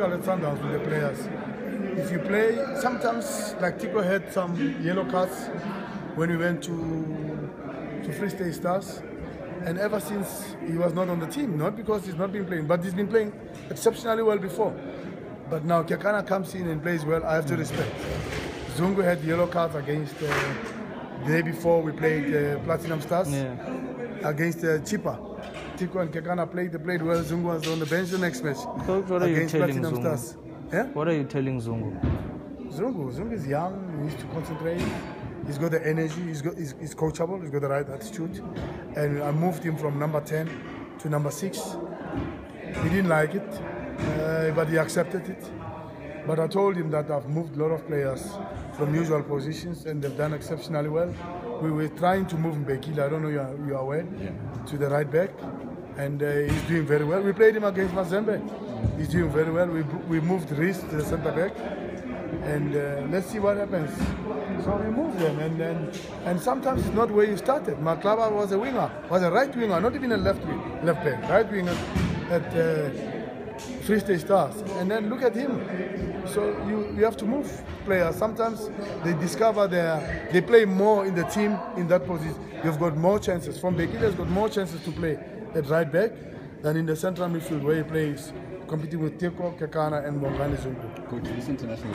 Sundowns with the players. If you play, sometimes like Teko had some yellow cards when we went to to Free State Stars, and ever since he was not on the team, not because he's not been playing, but he's been playing exceptionally well before. But now Kekana comes in and plays well. I have to respect. Zungu had yellow cards against uh, the day before we played uh, Platinum Stars Yeah. Against uh, Chippa. Teko and Kekana played, they played well. Zungu was on the bench the next match So what are you telling Platinum Zungu? Stars. Yeah? What are you telling Zungu? Zungu, Zungu is young. He needs to concentrate. He's got the energy. He's got. He's, he's coachable. He's got the right attitude. And I moved him from number ten to number six. He didn't like it, uh, but he accepted it. But I told him that I've moved a lot of players from usual positions, and they've done exceptionally well. We were trying to move Mbekile. I don't know you are, you are aware to the right back, and uh, he's doing very well. We played him against Mazembe. He's doing very well. We we moved Reese to the centre back and uh, let's see what happens. So we move them, and then and sometimes it's not where you started. Maklaba was a winger, was a right winger, not even a left wing, left back, right winger at uh, Free State Stars. And then look at him. So you, you have to move players. Sometimes they discover their they play more in the team in that position. You've got more chances. From Bekile's got more chances to play at right back than in the central midfield where he plays competing with Teko, Kekana, and Bongani Zungu. Coach, this international